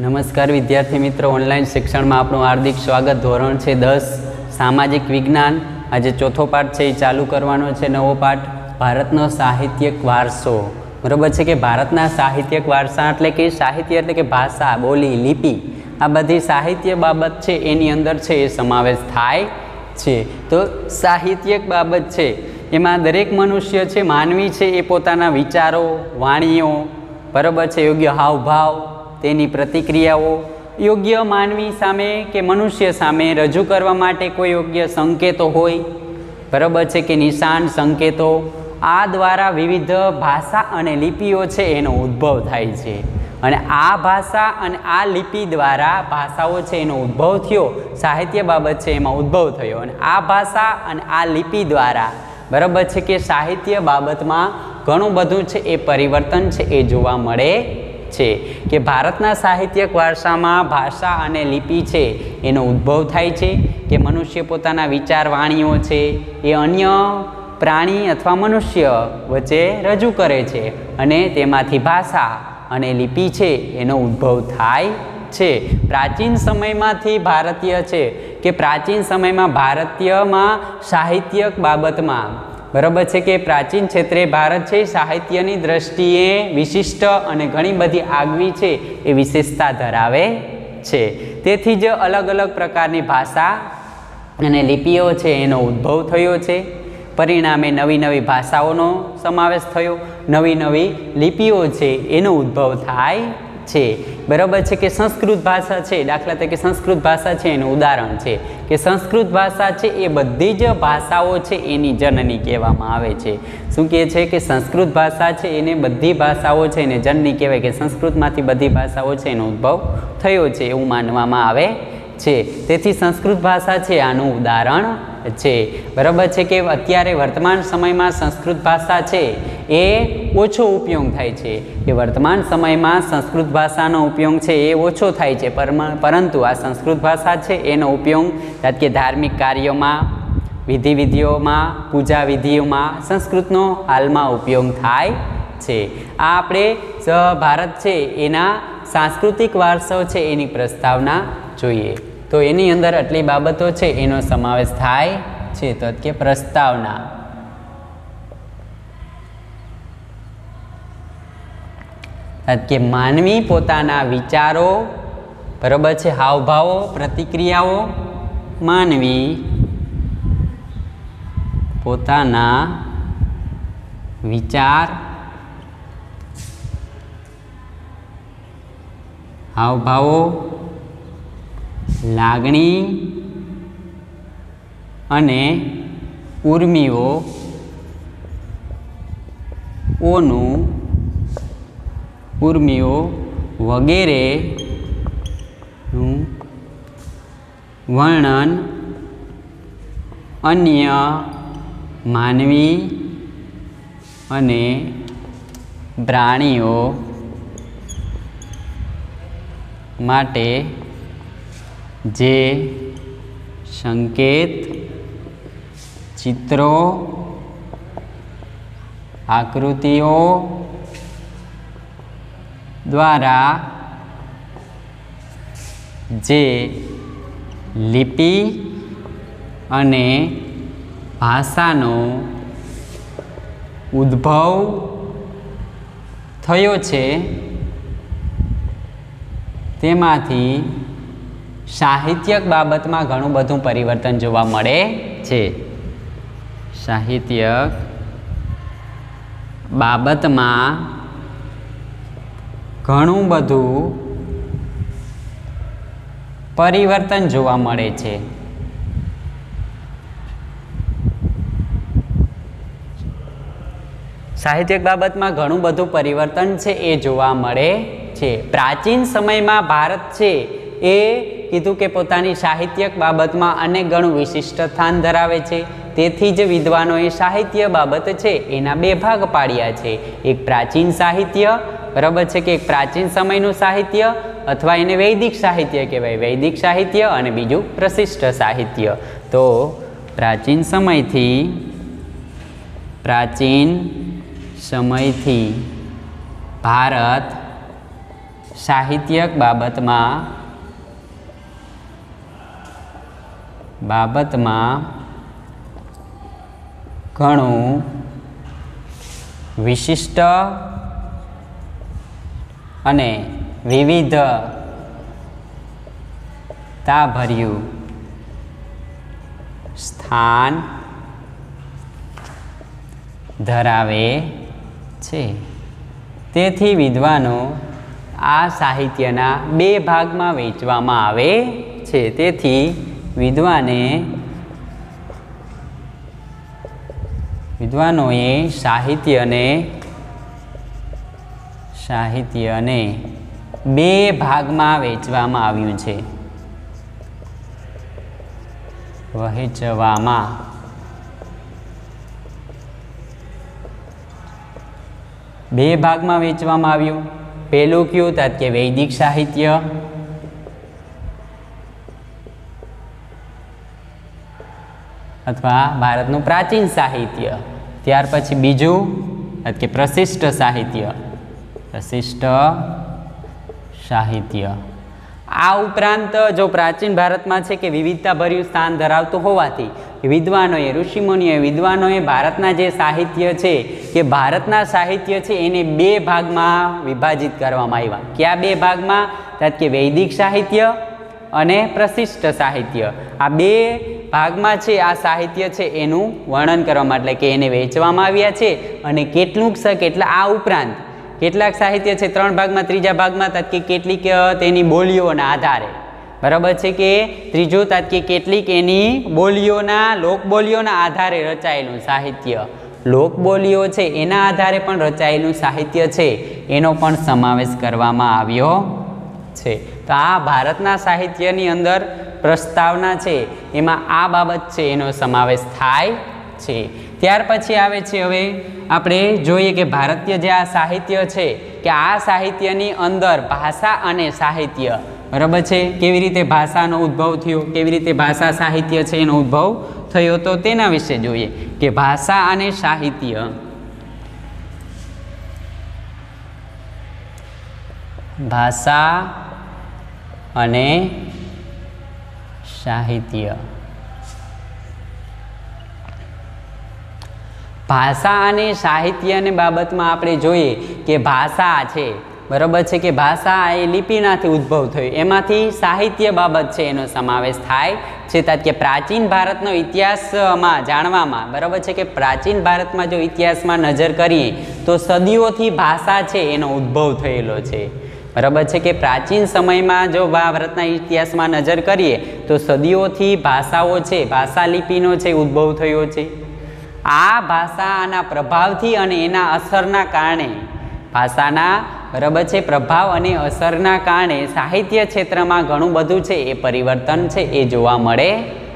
નમસ્કાર વિદ્યાર્થી મિત્રો ઓનલાઈન શિક્ષણમાં આપણું હાર્દિક સ્વાગત. ધોરણ છે દસ, સામાજિક વિજ્ઞાન. આજે ચોથો પાઠ છે, એ ચાલુ કરવાનો છે, નવો પાઠ, ભારતનો સાહિત્યક વારસો. બરાબર છે કે ભારતના સાહિત્યક વારસા એટલે કે સાહિત્ય એટલે કે ભાષા, બોલી, લિપિ. આ બધી સાહિત્ય બાબત છે, એની અંદર છે, એ સમાવેશ થાય છે. તો સાહિત્યક બાબત છે, એમાં દરેક મનુષ્ય છે, માનવી છે, એ પોતાના વિચારો, વાણીઓ, બરાબર છે, યોગ્ય હાવભાવ તેની પ્રતિક્રિયાઓ યોગ્ય માનવી સામે કે મનુષ્ય સામે રજૂ કરવા માટે કોઈ યોગ્ય સંકેતો હોય? બરાબર છે કે નિશાન સંકેતો? આ દ્વારા વિવિધ ભાષા અને લિપિઓ છે એનો ઉદ્ભવ થાય છે. અને આ ભાષા અને આ લિપિ દ્વારા ભાષાઓ છે એનો ઉદ્ભવ થયો. સાહિત્ય બાબત છે એમાં ઉદ્ભવ થયો. અને આ ભાષા અને આ લિપિ દ્વારા, બરાબર છે કે સાહિત્ય બાબતમાં ઘણું બધું છે એ પરિવર્તન છે એ જોવા મળે છે કે ભારતના સાહિત્યક વારસામાં ભાષા અને લિપિ છે, એનો ઉદ્ભવ થાય છે કે મનુષ્ય પોતાના વિચાર વાણીઓ છે, એ અન્ય પ્રાણી અથવા મનુષ્ય વચ્ચે રજૂ કરે છે અને તેમાંથી ભાષા અને લિપિ છે, એનો ઉદ્ભવ થાય છે. પ્રાચીન સમયમાંથી ભારતીય છે કે પ્રાચીન સમયમાં ભારતીયમાં સાહિત્યક બાબતમાં બરાબર છે કે પ્રાચીન ક્ષેત્રે ભારત છે સાહિત્યની દ્રષ્ટિએ વિશિષ્ટ અને ઘણી બધી આગવી છે એ વિશેષતા ધરાવે છે. તેથી જ અલગ અલગ પ્રકારની ભાષા અને લિપિઓ છે એનો ઉદ્ભવ થયો છે. પરિણામે નવી નવી ભાષાઓનો સમાવેશ થયો. નવી નવી લિપિઓ છે એનો ઉદ્ભવ થાય છે. બરાબર છે કે સંસ્કૃત ભાષા છે, દાખલા તરીકે સંસ્કૃત ભાષા છે, એનું ઉદાહરણ છે. કે સંસ્કૃત ભાષા છે, એ બધી જ ભાષાઓ છે, એની જનની કહેવામાં આવે છે. શું કહે છે કે સંસ્કૃત ભાષા છે, એને બધી ભાષાઓ છે, એને જનની કહેવાય કે સંસ્કૃતમાંથી બધી ભાષાઓ છે, એનો ઉદ્ભવ થયો છે, એવું માનવામાં આવે છે. તેથી સંસ્કૃત ભાષા છે, આનું ઉદાહરણ છે. બરાબર છે કે અત્યારે વર્તમાન સમયમાં સંસ્કૃત ભાષા છે, એ ઓછો ઉપયોગ થાય છે. કે વર્તમાન સમયમાં સંસ્કૃત ભાષાનો ઉપયોગ છે, એ ઓછો થાય છે. પરંતુ આ સંસ્કૃત ભાષા છે, એનો ઉપયોગ કે ધાર્મિક કાર્યોમાં વિધિ વિધિઓમાં પૂજા વિધિઓમાં સંસ્કૃતનો હાલમાં ઉપયોગ થાય છે. આ આપણે ભારત છે, એના સાંસ્કૃતિક વારસો છે, એની પ્રસ્તાવના જોઈએ. તો એની અંદર આટલી બાબતો છે, એનો સમાવેશ થાય છે. તો કે પ્રસ્તાવના. કે માનવી પોતાના વિચારો, બરાબર છે, હાવભાવો, પ્રતિક્રિયાઓ, માનવી પોતાના વિચાર, હાવભાવો લાગણી અને ઉર્મિઓ ઓનું ઉર્મિઓ વગેરેનું વર્ણન અન્ય માનવી અને પ્રાણીઓ માટે જે સંકેત ચિત્રો આકૃતિઓ દ્વારા જે લિપિ અને ભાષાનો ઉદ્ભવ થયો છે તેમાંથી સાહિત્યક બાબતમાં ઘણું બધું પરિવર્તન જોવા મળે છે. સાહિત્યક બાબતમાં ઘણું બધું પરિવર્તન જોવા મળે છે. સાહિત્યક બાબતમાં ઘણું બધું પરિવર્તન છે એ જોવા મળે છે. પ્રાચીન સમયમાં ભારત છે એ કીધું કે પોતાની સાહિત્યક બાબતમાં અનેક ગણું વિશિષ્ટ સ્થાન ધરાવે છે. તેથી જ વિદ્વાનોએ સાહિત્ય બાબત છે એના બે ભાગ પાડ્યા છે. એક પ્રાચીન સાહિત્ય, બરાબર છે કે એક પ્રાચીન સમયનું સાહિત્ય અથવા એને વૈદિક સાહિત્ય કહેવાય. વૈદિક સાહિત્ય અને બીજું પ્રશિષ્ટ સાહિત્ય. તો પ્રાચીન સમયથી પ્રાચીન સમયથી ભારત સાહિત્યક બાબતમાં બાબતમાં ઘણું વિશિષ્ટ અને વિવિધતાભર્યું સ્થાન ધરાવે છે. તેથી વિદ્વાનો આ સાહિત્યના બે ભાગમાં વહેંચવામાં આવે છે. તેથી વિદ્વાને વિદ્વાનોએ સાહિત્યને સાહિત્યને બે ભાગમાં વહેંચવામાં આવ્યું છે. વહેંચવામાં બે ભાગમાં વેચવામાં આવ્યું. પહેલું કયું તાત કે વૈદિક સાહિત્ય અથવા ભારતનું પ્રાચીન સાહિત્ય. ત્યાર પછી બીજું કે પ્રશિષ્ટ સાહિત્ય. પ્રશિષ્ટ સાહિત્ય. આ ઉપરાંત જો પ્રાચીન ભારતમાં છે કે વિવિધતાભર્યું સ્થાન ધરાવતું હોવાથી, વિદ્વાનોએ, ઋષિમુનિઓએ, વિદ્વાનોએ ભારતના જે સાહિત્ય છે, કે ભારતના સાહિત્ય છે, એને બે ભાગમાં વિભાજિત કરવામાં આવ્યા. કયા બે ભાગમાં? કે વૈદિક સાહિત્ય અને પ્રશિષ્ટ સાહિત્ય. આ બે ભાગમાં છે, આ સાહિત્ય છે, એનું વર્ણન કરવામાં એટલે કે એને વહેંચવામાં આવ્યા છે અને કેટલુંક કેટલા, આ ઉપરાંત કેટલાક સાહિત્ય છે, ત્રણ ભાગમાં, ત્રીજા ભાગમાં તત કેટલીક તેની બોલીઓના આધારે. બરાબર છે કે ત્રીજું તત કેટલીક એની બોલીઓના, લોકબોલીઓના આધારે રચાયેલું સાહિત્ય. લોકબોલીઓ છે, એના આધારે પણ રચાયેલું સાહિત્ય છે. એનો પણ સમાવેશ કરવામાં આવ્યો છે. તો આ ભારતના સાહિત્યની અંદર પ્રસ્તાવના છે, એમાં આ બાબત છે, એનો સમાવેશ થાય છે. ત્યાર પછી આવે છે હવે આપણે જોઈએ કે ભારતીય જે આ સાહિત્ય છે, કે આ સાહિત્યની અંદર ભાષા અને સાહિત્ય, બરાબર છે? કેવી રીતે ભાષાનો ઉદ્ભવ થયો, કેવી રીતે ભાષા સાહિત્ય છે એનો ઉદ્ભવ થયો? તો તેના વિશે જોઈએ કે ભાષા અને સાહિત્ય. ભાષા અને સાહિત્ય. ભાષા અને સાહિત્યની બાબતમાં આપણે જોઈએ કે ભાષા છે, બરાબર છે કે ભાષા એ લિપિનાથી ઉદ્ભવ થયો. એમાંથી સાહિત્ય બાબત છે એનો સમાવેશ થાય છે. ત્યાં કે પ્રાચીન ભારતનો ઇતિહાસમાં જાણવામાં, બરાબર છે કે પ્રાચીન ભારતમાં જો ઇતિહાસમાં નજર કરીએ, તો સદીઓથી ભાષા છે એનો ઉદ્ભવ થયેલો છે. બરાબર છે કે પ્રાચીન સમયમાં જો ભારતના ઇતિહાસમાં નજર કરીએ, તો સદીઓથી ભાષાઓ છે ભાષા લિપિનો છે, ઉદ્ભવ થયો છે. આ ભાષાના પ્રભાવથી અને એના અસરના કારણે, ભાષાના, બરાબર છે, પ્રભાવ અને અસરના કારણે સાહિત્ય ક્ષેત્રમાં ઘણું બધું છે, એ પરિવર્તન છે, એ જોવા મળે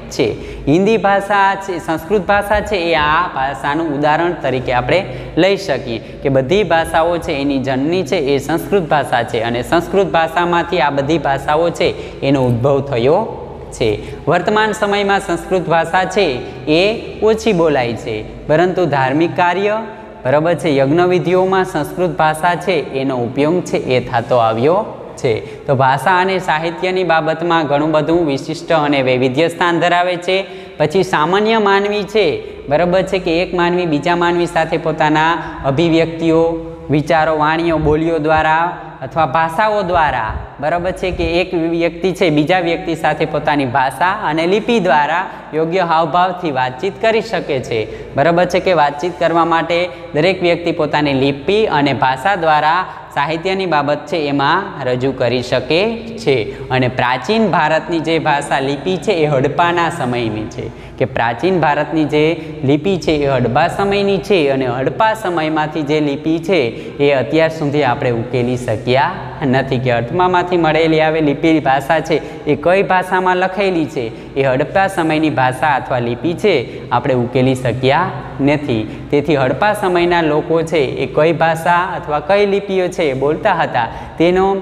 છે. હિન્દી ભાષા છે, સંસ્કૃત ભાષા છે, એ આ ભાષાનું ઉદાહરણ તરીકે આપણે લઈ શકીએ કે બધી ભાષાઓ છે, એની જનની છે, એ સંસ્કૃત ભાષા છે અને સંસ્કૃત ભાષામાંથી આ બધી ભાષાઓ છે, એનો ઉદ્ભવ થયો છે. વર્તમાન સમયમાં સંસ્કૃત ભાષા છે, એ ઓછી બોલાય છે, પરંતુ ધાર્મિક કાર્ય, બરાબર છે, યજ્ઞવિધિઓમાં સંસ્કૃત ભાષા છે, એનો ઉપયોગ છે, એ થતો આવ્યો છે. તો ભાષા અને સાહિત્યની બાબતમાં ઘણું બધું વિશિષ્ટ અને વૈવિધ્ય સ્થાન ધરાવે છે. પછી સામાન્ય માનવી છે, બરાબર છે કે એક માનવી બીજા માનવી સાથે પોતાના અભિવ્યક્તિઓ, વિચારો, વાણીઓ, બોલીઓ દ્વારા અથવા ભાષાઓ દ્વારા, બરાબર છે કે એક વ્યક્તિ છે બીજા વ્યક્તિ સાથે પોતાની ભાષા અને લિપિ દ્વારા યોગ્ય હાવભાવથી વાતચીત કરી શકે છે. બરાબર છે કે વાતચીત કરવા માટે દરેક વ્યક્તિ પોતાની લિપિ અને ભાષા દ્વારા સાહિત્યની બાબત છે એમાં રજૂ કરી શકે છે. અને પ્રાચીન ભારતની જે ભાષા લિપિ છે એ હડપાના સમયની છે. કે પ્રાચીન ભારતની જે લિપિ છે એ હડપા સમયની છે અને હડપા સમયમાંથી જે લિપિ છે એ અત્યાર સુધી આપણે ઉકેલી શક્યા નથી કે હડપામાંથી મળેલી આવે લિપિ ભાષા છે એ કઈ ભાષામાં લખેલી છે? એ હડપા સમયની ભાષા અથવા લિપિ છે આપણે ઉકેલી શક્યા નથી. તેથી હડપા સમયના લોકો છે એ કઈ ભાષા અથવા કઈ લિપિઓ છે બોલતા હતા તેનો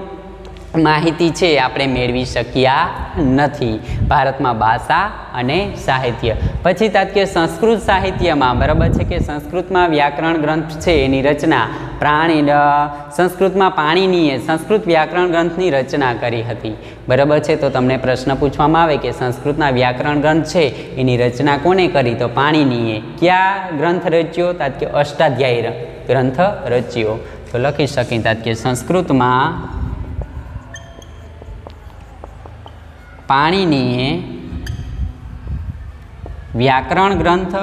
માહિતી છે, આપણે મેળવી શક્યા નથી. ભારતમાં ભાષા અને સાહિત્ય. પછી તાત્કે સંસ્કૃત સાહિત્યમાં, બરાબર છે કે સંસ્કૃતમાં વ્યાકરણ ગ્રંથ છે એની રચના. પ્રાણી સંસ્કૃતમાં પાણીનીએ સંસ્કૃત વ્યાકરણ ગ્રંથની રચના કરી હતી. બરાબર છે? તો તમને પ્રશ્ન પૂછવામાં આવે કે સંસ્કૃતના વ્યાકરણ ગ્રંથ છે, એની રચના કોને કરી? તો પાણીનીએ કયા ગ્રંથ રચ્યો? તાત્કે અષ્ટાધ્યાયી ગ્રંથ રચ્યો. તો લખી શકીએ તાત્કે સંસ્કૃતમાં પાણીનીએ વ્યાકરણ ગ્રંથ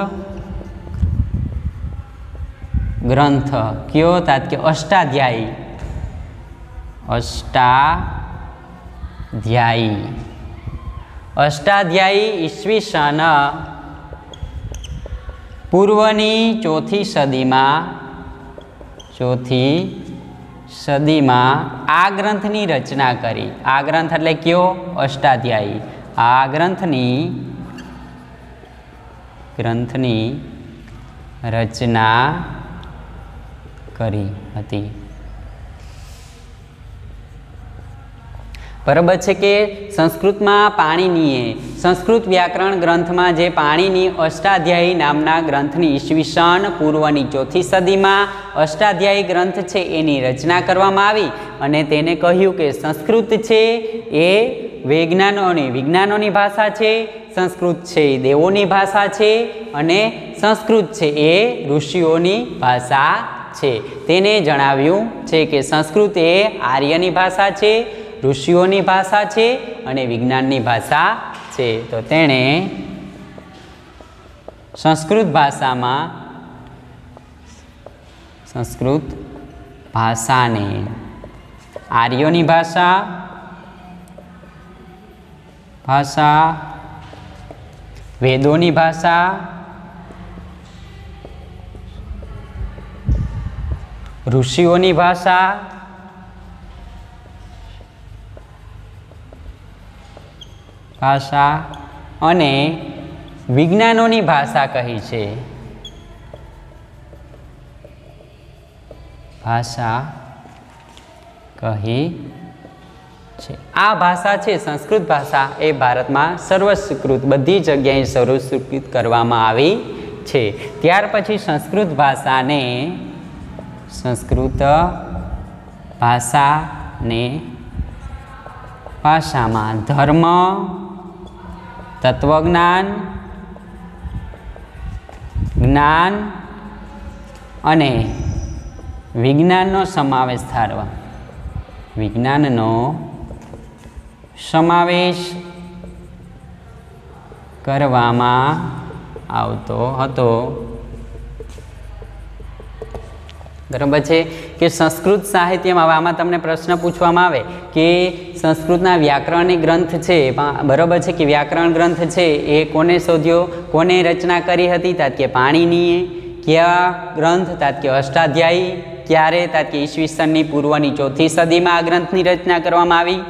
ગ્રંથ, કયો તાત કે અષ્ટાધ્યાયી. અષ્ટાધ્યાયી. અષ્ટાધ્યાયી ઈસવીસન પૂર્વની ચોથી સદીમાં, ચોથી સદીમાં આ ગ્રંથની રચના કરી. આ ગ્રંથ એટલે કયો? અષ્ટાધ્યાયી. આ ગ્રંથની ગ્રંથની રચના કરી હતી. બરાબર છે કે સંસ્કૃતમાં પાણીનીએ સંસ્કૃત વ્યાકરણ ગ્રંથમાં જે પાણીની અષ્ટાધ્યાયી નામના ગ્રંથની ઈસવીસન પૂર્વની ચોથી સદીમાં અષ્ટાધ્યાયી ગ્રંથ છે એની રચના કરવામાં આવી અને તેને કહ્યું કે સંસ્કૃત છે એ વૈજ્ઞાનોની વિજ્ઞાનોની ભાષા છે, સંસ્કૃત છે એ દેવોની ભાષા છે અને સંસ્કૃત છે એ ઋષિઓની ભાષા છે. તેને જણાવ્યું છે કે સંસ્કૃત એ આર્યની ભાષા છે ઋષિઓની ભાષા છે અને વિજ્ઞાનની ભાષા છે. તો તેણે સંસ્કૃત ભાષામાં સંસ્કૃત ભાષાને આર્યોની ભાષા ભાષા, વેદોની ભાષા, ઋષિઓની ભાષા ભાષા અને વિજ્ઞાનોની ભાષા કહી છે. ભાષા કહી છે. આ ભાષા છે સંસ્કૃત ભાષા. એ ભારતમાં સર્વસ્વીકૃત, બધી જગ્યાએ સર્વસ્વીકૃત કરવામાં આવી છે. ત્યાર પછી સંસ્કૃત ભાષાને સંસ્કૃત ભાષાને ભાષામાં ધર્મ તત્વજ્ઞાન જ્ઞાન અને વિજ્ઞાનનો સમાવેશ થારવા. વિજ્ઞાનનો સમાવેશ કરવામાં આવતો હતો. બરાબર છે? કે સંસ્કૃત સાહિત્યમાં, હવે આમાં તમને પ્રશ્ન પૂછવામાં આવે કે સંસ્કૃતના વ્યાકરણની ગ્રંથ છે બરાબર છે કે વ્યાકરણ ગ્રંથ છે, એ કોને શોધ્યો? કોને રચના કરી હતી? તાત કે પાણીનીએ કયા ગ્રંથ? તાત કે અષ્ટાધ્યાયી ક્યારે? તાત કે ઈસવીસનની પૂર્વની ચોથી સદીમાં આ ગ્રંથની રચના કરવામાં આવી?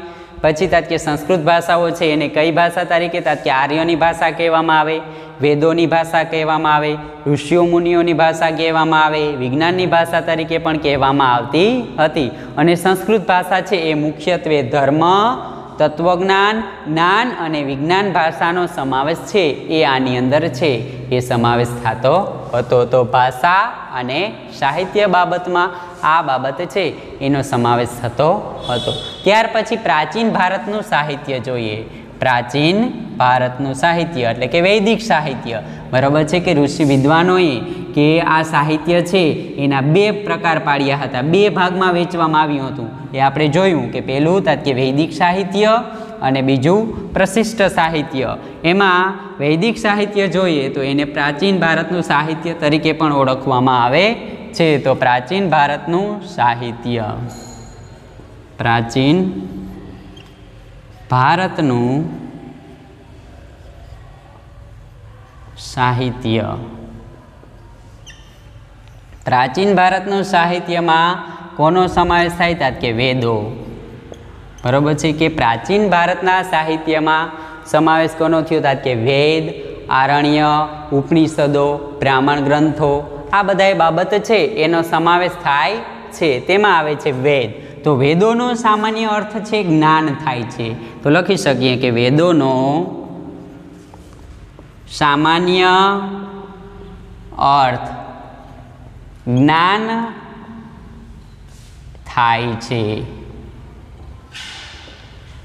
પછી તાત કે સંસ્કૃત ભાષાઓ છે, એને કઈ ભાષા તરીકે? તાત કે આર્યોની ભાષા કહેવામાં આવે, વેદોની ભાષા કહેવામાં આવે, ઋષિઓ મુનિઓની ભાષા કહેવામાં આવે, વિજ્ઞાનની ભાષા તરીકે પણ કહેવામાં આવતી હતી. અને સંસ્કૃત ભાષા છે, એ મુખ્યત્વે ધર્મ, તત્વજ્ઞાન, જ્ઞાન અને વિજ્ઞાન ભાષાનો સમાવેશ છે, એ આની અંદર છે. એ સમાવેશ થતો હતો. તો ભાષા અને સાહિત્ય બાબતમાં આ બાબત છે. એનો સમાવેશ થતો હતો. ત્યાર પછી પ્રાચીન ભારતનું સાહિત્ય જોઈએ. પ્રાચીન ભારતનું સાહિત્ય એટલે કે વૈદિક સાહિત્ય. બરાબર છે કે ઋષિ વિદ્વાનોએ કે આ સાહિત્ય છે એના બે પ્રકાર પાડ્યા હતા. બે ભાગમાં વેચવામાં આવ્યું હતું. એ આપણે જોયું કે પહેલું તાત કે વૈદિક સાહિત્ય અને બીજું પ્રશિષ્ટ સાહિત્ય. એમાં વૈદિક સાહિત્ય જોઈએ તો એને પ્રાચીન ભારતનું સાહિત્ય તરીકે પણ ઓળખવામાં આવે છે તો પ્રાચીન ભારતનું સાહિત્ય. પ્રાચીન ભારતનું સાહિત્ય. પ્રાચીન ભારતનું સાહિત્યમાં કોનો સમાવેશ થાય? તા કે વેદો. બરોબર છે કે પ્રાચીન ભારતના સાહિત્યમાં સમાવેશ કોનો થયો? તા કે વેદ, આરણ્ય, ઉપનિષદો, બ્રાહ્મણ ગ્રંથો આ બધાય બાબત છે, એનો સમાવેશ થાય છે. તેમાં આવે છે વેદ. તો વેદોનો સામાન્ય અર્થ છે જ્ઞાન થાય છે. તો લખી શકીએ કે વેદોનો સામાન્ય અર્થ જ્ઞાન થાય છે.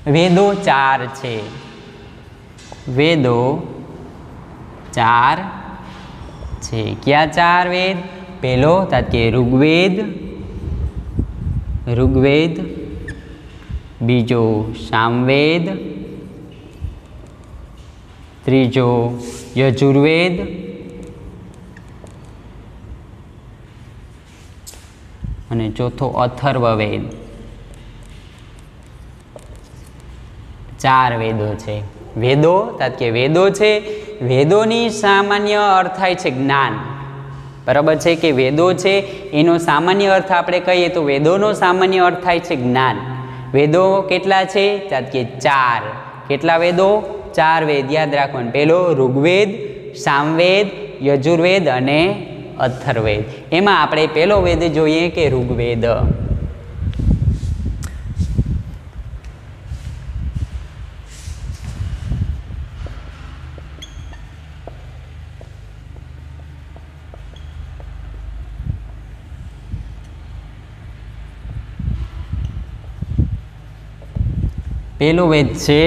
વેદો ચાર છે. વેદો ચાર છે. ક્યાં ચાર વેદ? પહેલો કે ઋગ્વેદ. ઋગ્વેદ. બીજો, સામવેદ. ત્રીજો, યજુર્વેદ. અને ચોથો, અથર્વવેદ. ચાર વેદો છે. વેદો, તાત કે વેદો છે. વેદોની સામાન્ય અર્થ થાય છે જ્ઞાન. બરાબર છે કે વેદો છે, એનો સામાન્ય અર્થ આપણે કહીએ તો વેદોનો સામાન્ય અર્થ થાય છે જ્ઞાન. વેદો કેટલા છે? કે ચાર. કેટલા વેદો? ચાર વેદ. યાદ રાખવાનું. પહેલો ઋગ્વેદ, સામવેદ, યજુર્વેદ અને અથર્વેદ. એમાં આપણે પહેલો વેદ જોઈએ કે ઋગ્વેદ. પહેલો વેદ છે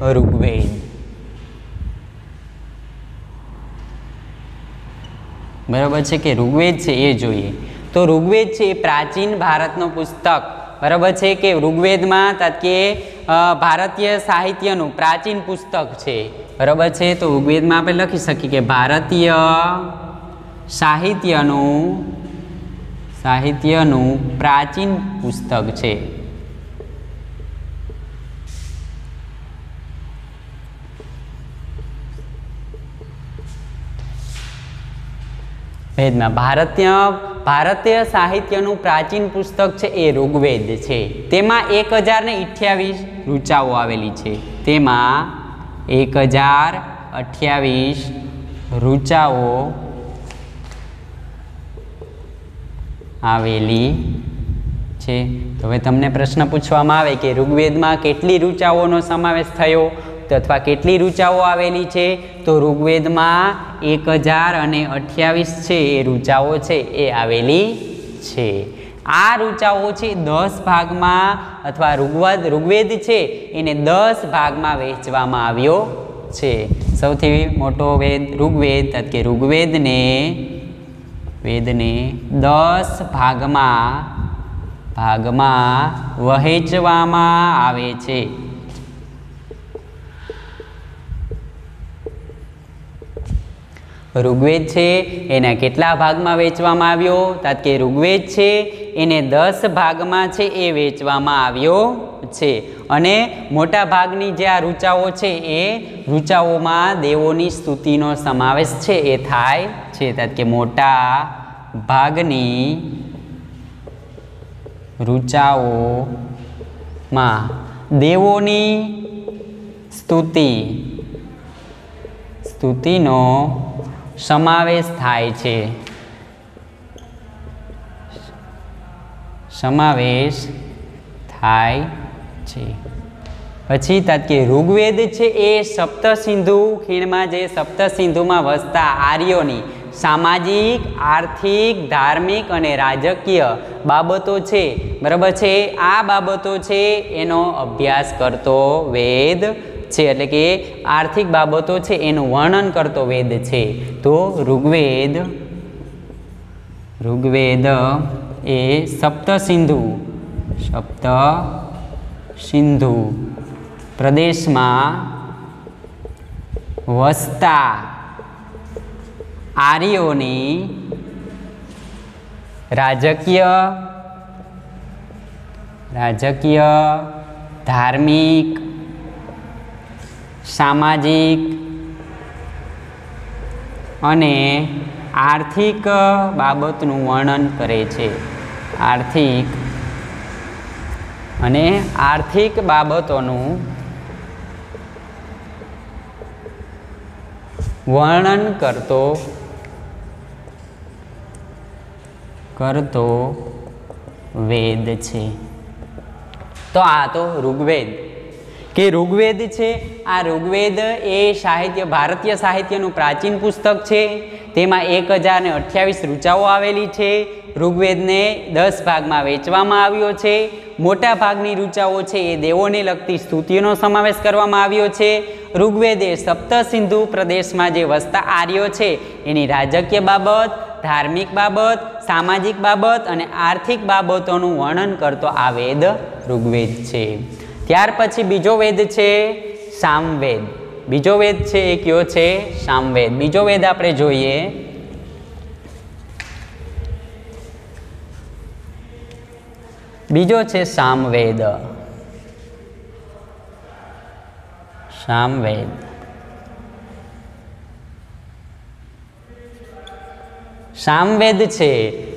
ઋગ્વેદ. બરાબર છે કે ઋગ્વેદ છે એ જોઈએ. તો ઋગ્વેદ છે એ પ્રાચીન ભારતનું પુસ્તક. બરાબર છે કે ઋગ્વેદમાં કે ભારતીય સાહિત્યનું પ્રાચીન પુસ્તક છે. બરાબર છે? તો ઋગ્વેદમાં આપણે લખી શકીએ કે ભારતીય સાહિત્યનું સાહિત્યનું પ્રાચીન પુસ્તક છે. વેદમાં ભારતીય ભારતીય સાહિત્યનું પ્રાચીન પુસ્તક છે એ ઋગ્વેદ છે. તેમાં એક હજાર ને અઠ્યાવીસ ઋચાઓ આવેલી છે. તેમાં એક હજાર અઠ્યાવીસ ઋચાઓ આવેલી છે. તો હવે તમને પ્રશ્ન પૂછવામાં આવે કે ઋગ્વેદમાં કેટલી ઋચાઓનો સમાવેશ થયો? અથવા કેટલી ઋચાઓ આવેલી છે? તો ઋગ્વેદમાં એક હજાર અને અઠ્યાવીસ છે, એ ઋચાઓ છે, એ આવેલી છે. આ ઋચાઓ છે દસ ભાગમાં અથવા ઋગ્વેદ ઋગ્વેદ છે, એને દસ ભાગમાં વહેંચવામાં આવ્યો છે. સૌથી મોટો વેદ ઋગ્વેદ કે ઋગ્વેદને, વેદને દસ ભાગમાં ભાગમાં વહેંચવામાં આવે છે. ઋગ્વેદ છે, એના કેટલા ભાગમાં વેચવામાં આવ્યો? તાત કે ઋગ્વેદ છે, એને દસ ભાગમાં છે, એ વેચવામાં આવ્યો છે. અને મોટા ભાગની જે આ ઋચાઓ છે, એ ઋચાઓમાં દેવોની સ્તુતિનો સમાવેશ છે, એ થાય છે. તાત કે મોટા ભાગની ઋચાઓમાં દેવોની સ્તુતિ, સ્તુતિનો સમાવેશ થાય છે. સમાવેશ થાય છે. પછી તાત કે ઋગ્વેદ છે એ સપ્તસિંધુ ખીણમાં જે સપ્તસિંધુમાં વસતા આર્યોની સામાજિક, આર્થિક, ધાર્મિક અને રાજકીય બાબતો છે. બરાબર છે? આ બાબતો છે એનો અભ્યાસ કરતો વેદ છે એટલે કે આર્થિક બાબતો છે એનું વર્ણન કરતો વેદ છે. તો ઋગ્વેદ ઋગ્વેદ એ સપ્ત સિંધુ સપ્ત સિંધુ પ્રદેશમાં વસતા આર્યોની રાજકીય રાજકીય ધાર્મિક સામાજિક અને આર્થિક બાબતનું વર્ણન કરે છે. આર્થિક અને આર્થિક બાબતોનું વર્ણન કરતો કરતો વેદ છે. તો આ તો ઋગ્વેદ. કે ઋગ્વેદ છે? આ ઋગ્વેદ એ સાહિત્ય, ભારતીય સાહિત્યનું પ્રાચીન પુસ્તક છે. તેમાં એક હજાર અઠ્યાવીસ ઋચાઓ આવેલી છે. ઋગ્વેદને દસ ભાગમાં વેચવામાં આવ્યો છે. મોટા ભાગની ઋચાઓ છે એ દેવોને લગતી સ્તુતિઓનો સમાવેશ કરવામાં આવ્યો છે. ઋગ્વેદ એ સપ્ત સિંધુ પ્રદેશમાં જે વસતા આર્યો છે, એની રાજકીય બાબત, ધાર્મિક બાબત, સામાજિક બાબત અને આર્થિક બાબતોનું વર્ણન કરતો આ વેદ ઋગ્વેદ છે. ત્યાર પછી બીજો વેદ છે સામવેદ. બીજો વેદ છે એ કયો છે? સામવેદ. બીજો વેદ આપણે જોઈએ. બીજો છે સામવેદ. સામવેદ. સામવેદ છે.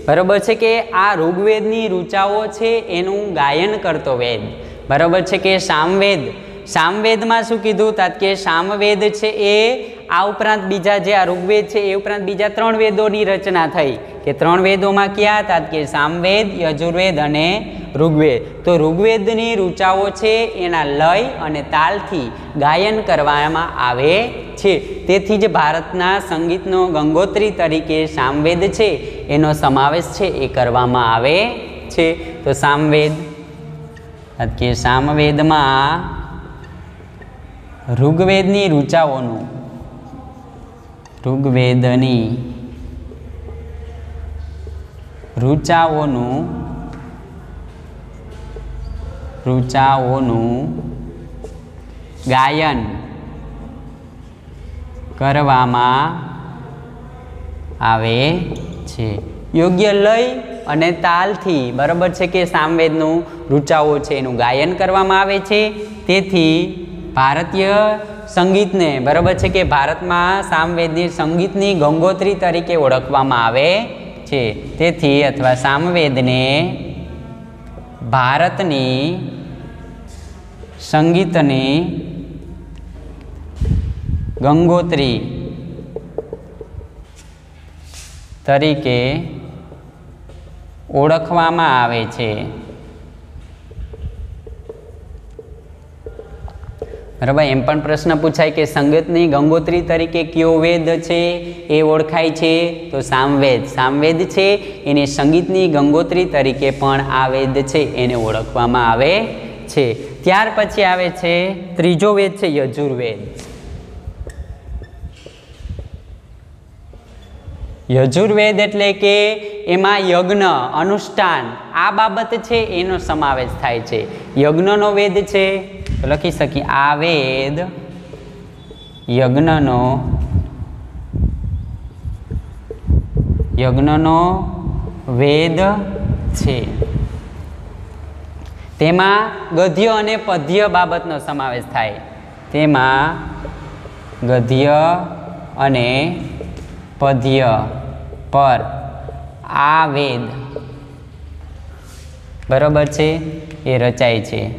બરાબર છે કે આ ઋગ્વેદની ઋચાઓ છે એનું ગાયન કરતો વેદ. બરાબર છે કે સામવેદ? સામવેદમાં શું કીધું? તા કે સામવેદ છે એ, આ ઉપરાંત બીજા જે આ ઋગ્વેદ છે એ ઉપરાંત બીજા ત્રણ વેદોની રચના થઈ. કે ત્રણ વેદોમાં કયા? હતા કે સામવેદ, યજુર્વેદ અને ઋગ્વેદ. તો ઋગ્વેદની રૂચાઓ છે એના લય અને તાલથી ગાયન કરવામાં આવે છે. તેથી જ ભારતના સંગીતનો ગંગોત્રી તરીકે સામવેદ છે. એનો સમાવેશ છે એ કરવામાં આવે છે. તો સામવેદ કે સામવેદમાં ઋગ્વેદની ઋચાઓનું ઋગ્વેદની ઋચાઓનું ઋચાઓનું ગાયન કરવામાં આવે છે. યોગ્ય લય અને તાલથી બરાબર છે કે સામવેદનું રૂચાઓ છે એનું ગાયન કરવામાં આવે છે. તેથી ભારતીય સંગીતને બરાબર છે કે ભારતમાં સામવેદની સંગીતની ગંગોત્રી તરીકે ઓળખવામાં આવે છે. તેથી અથવા સામવેદને ભારતની સંગીતની ગંગોત્રી તરીકે ઓળખવામાં આવે છે. બરાબર એમ પણ પ્રશ્ન પૂછાય કે સંગીતની ગંગોત્રી તરીકે કયો વેદ છે? એ ઓળખાય છે. તો સામવેદ. સામવેદ છે. એને સંગીતની ગંગોત્રી તરીકે પણ આ વેદ છે. એને ઓળખવામાં આવે છે. ત્યાર પછી આવે છે ત્રીજો વેદ છે યજુર્વેદ. યજુર્વેદ એટલે કે એમાં યજ્ઞ, અનુષ્ઠાન, આ બાબત છે એનો સમાવેશ થાય છે. યજ્ઞનો વેદ છે લખી શકીએ, આ વેદ યજ્ઞનો યજ્ઞનો વેદ છે. તેમાં ગદ્ય અને પદ્ય બાબતનો સમાવેશ થાય. તેમાં ગદ્ય અને પદ્ય પર આ વેદ બરાબર છે? એ રચાય છે.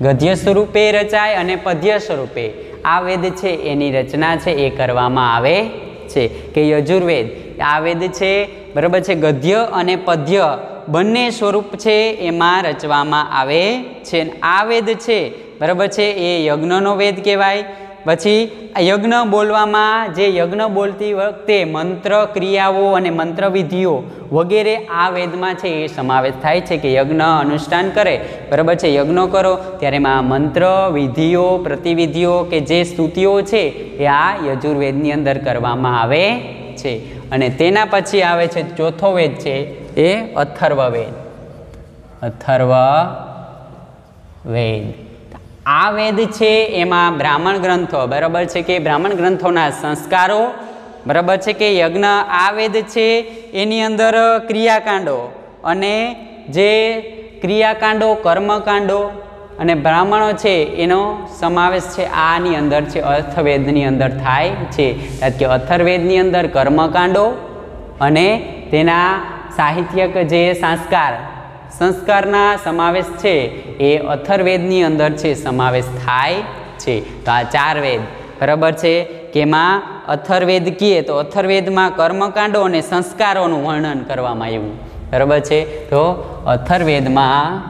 ગદ્ય સ્વરૂપે રચાય અને પદ્ય સ્વરૂપે. આ વેદ છે, એની રચના છે, એ કરવામાં આવે છે. કે યજુર્વેદ આ વેદ છે, બરાબર છે? ગદ્ય અને પદ્ય બંને સ્વરૂપ છે, એમાં રચવામાં આવે છે. આ વેદ છે, બરાબર છે? એ યજ્ઞનો વેદ કહેવાય. પછી યજ્ઞ બોલવામાં જે યજ્ઞ બોલતી વખતે મંત્ર ક્રિયાઓ અને મંત્રવિધિઓ વગેરે આ વેદમાં છે એ સમાવેશ થાય છે કે યજ્ઞ અનુષ્ઠાન કરે. બરાબર છે? યજ્ઞો કરો, ત્યારે એમાં મંત્ર, વિધિઓ, પ્રતિવિધિઓ કે જે સ્તુતિઓ છે એ આ યજુર્વેદની અંદર કરવામાં આવે છે. અને તેના પછી આવે છે ચોથો વેદ છે એ અથર્વ વેદ અથર્વ વેદ આ વેદ છે, એમાં બ્રાહ્મણ ગ્રંથો. બરાબર છે કે બ્રાહ્મણ ગ્રંથોના સંસ્કારો? બરાબર છે કે યજ્ઞ? આ વેદ છે, એની અંદર ક્રિયાકાંડો. અને જે ક્રિયાકાંડો, કર્મકાંડો અને બ્રાહ્મણો છે, એનો સમાવેશ છે, આની અંદર છે, અર્થવેદની અંદર થાય છે. કે અથર્વેદની અંદર કર્મકાંડો અને તેના સાહિત્યક જે સંસ્કાર સંસ્કારના સમાવેશ છે. એ અથર્વેદની અંદર છે, સમાવેશ થાય છે. તો આ ચાર વેદ. બરાબર છે? કે એમાં અથર્વેદ કીએ તો અથર્વેદમાં કર્મકાંડો અને સંસ્કારોનું વર્ણન કરવામાં આવ્યું. બરાબર છે? તો અથર્વેદમાં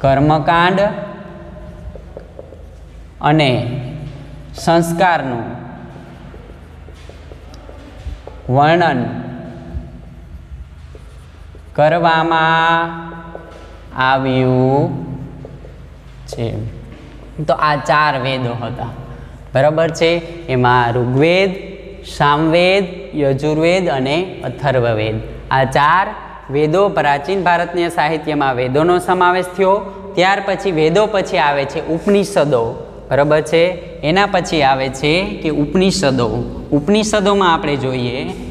કર્મકાંડ અને સંસ્કારનું વર્ણન કરવામાં આવ્યું છે. તો આ ચાર વેદો હતા. બરાબર છે? એમાં ઋગ્વેદ, સામવેદ, યજુર્વેદ અને અથર્વવેદ. આ ચાર વેદો પ્રાચીન ભારતીય સાહિત્યમાં વેદોનો સમાવેશ થયો. ત્યાર પછી વેદો પછી આવે છે ઉપનિષદો. બરાબર છે? એના પછી આવે છે કે ઉપનિષદો. ઉપનિષદોમાં આપણે જોઈએ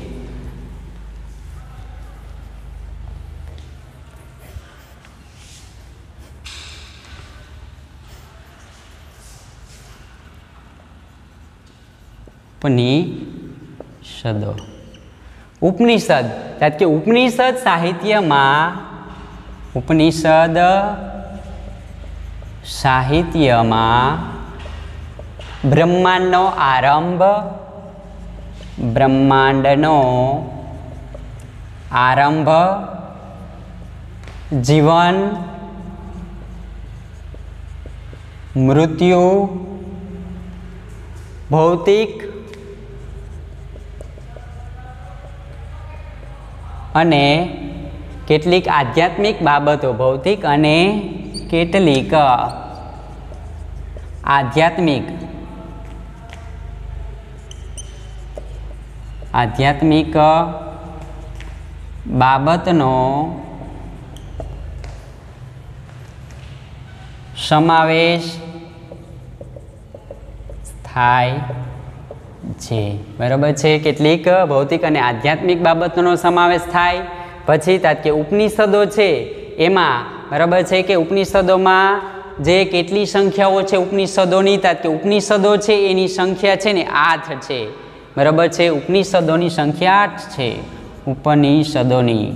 ઉપનિષદો. ઉપનિષદ tehát કે ઉપનિષદ સાહિત્યમાં ઉપનિષદ સાહિત્યમાં બ્રહ્માંડનો આરંભ બ્રહ્માંડનો આરંભ, જીવન, મૃત્યુ, ભૌતિક અને કેટલીક આધ્યાત્મિક બાબતો ભૌતિક અને કેટલીક આધ્યાત્મિક. આધ્યાત્મિક બાબતનો સમાવેશ થાય છે બરાબર છે. કેટલીક ભૌતિક અને આધ્યાત્મિક બાબતોનો સમાવેશ થાય. પછી તાત કે ઉપનિષદો છે. એમાં, બરાબર છે કે ઉપનિષદોમાં જે કેટલી સંખ્યાઓ છે ઉપનિષદોની તાત કે ઉપનિષદો છે, એની સંખ્યા છે ને આઠ છે. બરાબર છે? ઉપનિષદોની સંખ્યા આઠ છે. ઉપનિષદોની.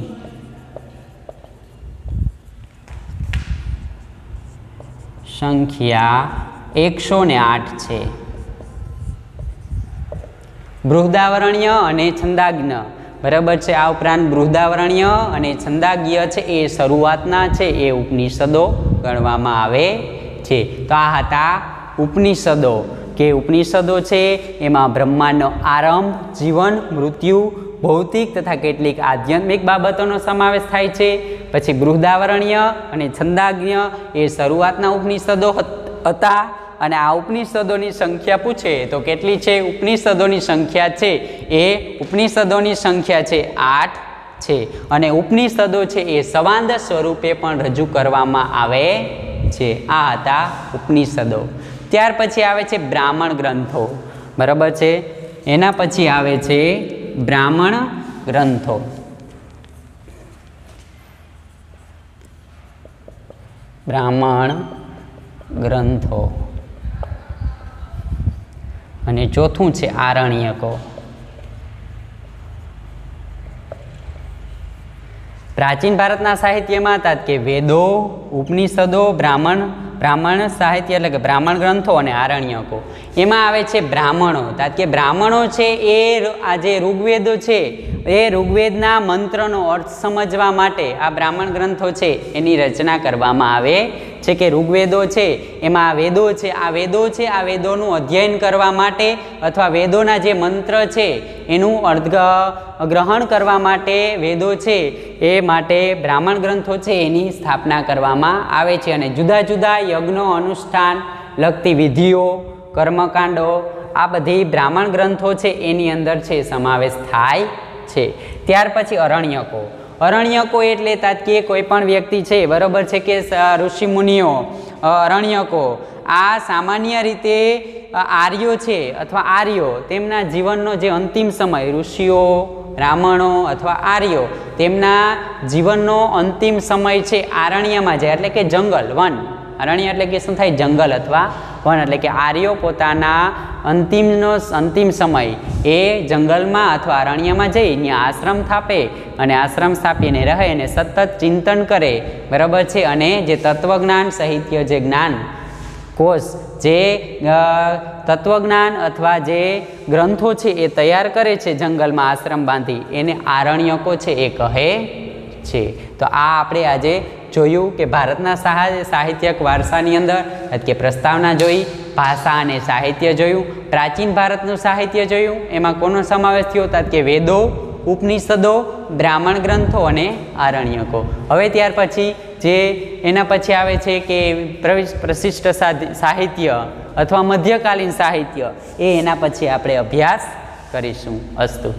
સંખ્યા એકસો ને આઠ છે. બૃહદાવરણ્ય અને છંદાગ્ન. બરાબર છે? આ ઉપરાંત બૃહદાવરણ્ય અને છંદાજ્ઞ છે એ શરૂઆતના છે, એ ઉપનિષદો ગણવામાં આવે છે. તો આ હતા ઉપનિષદો. કે ઉપનિષદો છે એમાં બ્રહ્માંડનો આરંભ, જીવન, મૃત્યુ, ભૌતિક તથા કેટલીક આધ્યાત્મિક બાબતોનો સમાવેશ થાય છે. પછી બૃહદાવરણ્ય અને છંદાજ્ઞ એ શરૂઆતના ઉપનિષદો હતા. અને આ ઉપનિષદોની સંખ્યા પૂછે તો કેટલી છે? ઉપનિષદોની સંખ્યા છે એ ઉપનિષદોની સંખ્યા છે આઠ છે. અને ઉપનિષદો છે એ સવાંદ સ્વરૂપે પણ રજૂ કરવામાં આવે છે. આ હતા ઉપનિષદો. ત્યાર પછી આવે છે બ્રાહ્મણ ગ્રંથો. બરાબર છે? એના પછી આવે છે બ્રાહ્મણ ગ્રંથો. બ્રાહ્મણ ગ્રંથો. અને ચોથું છે આરણ્યકો. પ્રાચીન ભારતના સાહિત્યમાં હતા કે વેદો, ઉપનિષદો, બ્રાહ્મણ બ્રાહ્મણ સાહિત્ય એટલે કે બ્રાહ્મણ ગ્રંથો અને આરણ્યકો. એમાં આવે છે બ્રાહ્મણો. કે બ્રાહ્મણો છે એ આ જે ઋગ્વેદો છે, એ ઋગ્વેદના મંત્રનો અર્થ સમજવા માટે આ બ્રાહ્મણ ગ્રંથો છે એની રચના કરવામાં આવે છે કે ઋગ્વેદો છે, એમાં વેદો છે, આ વેદો છે, આ વેદોનું અધ્યયન કરવા માટે અથવા વેદોના જે મંત્ર છે, એનું અર્ધ ગ્રહણ કરવા માટે વેદો છે, એ માટે બ્રાહ્મણ ગ્રંથો છે, એની સ્થાપના કરવામાં આવે છે. અને જુદા જુદા યજ્ઞો, અનુષ્ઠાન, લગતી વિધિઓ, કર્મકાંડો, આ બધી બ્રાહ્મણ ગ્રંથો છે, એની અંદર છે, સમાવેશ થાય છે. ત્યાર પછી અરણ્યકો. અરણ્યકો એટલે તાત્કિય કોઈ પણ વ્યક્તિ છે, બરાબર છે કે ઋષિ મુનિઓ અરણ્યકો, આ સામાન્ય રીતે આર્યો છે અથવા આર્યો, તેમના જીવનનો જે અંતિમ સમય, ઋષિઓ, બ્રાહ્મણો અથવા આર્યો, તેમના જીવનનો અંતિમ સમય છે આરણ્યમાં જાય, એટલે કે જંગલ, વન. અરણ્ય એટલે કે શું થાય? જંગલ અથવા વન, એટલે કે આર્યો પોતાના અંતિમનો અંતિમ સમય એ જંગલમાં અથવા અરણ્યમાં જઈ, ત્યાં આશ્રમ સ્થાપે અને આશ્રમ સ્થાપીને રહે અને સતત ચિંતન કરે, બરાબર છે? અને જે તત્વજ્ઞાન સાહિત્ય જે જ્ઞાન કોષ, જે તત્વજ્ઞાન અથવા જે ગ્રંથો છે એ તૈયાર કરે છે જંગલમાં આશ્રમ બાંધી, એને આરણ્યકો છે એ કહે છે. તો આ આપણે આજે જોયું કે ભારતના સાહ- સાહિત્યક વારસાની અંદર કે પ્રસ્તાવના જોઈ, ભાષા અને સાહિત્ય જોયું, પ્રાચીન ભારતનું સાહિત્ય જોયું, એમાં કોનો સમાવેશ થયો? કે વેદો ઉપનિષદો, બ્રાહ્મણ ગ્રંથો અને આરણ્યકો. હવે ત્યાર પછી જે એના પછી આવે છે કે પ્રશિષ્ટ સાહિત્ય અથવા મધ્યકાલીન સાહિત્ય, એ એના પછી આપણે અભ્યાસ કરીશું અસ્તુ.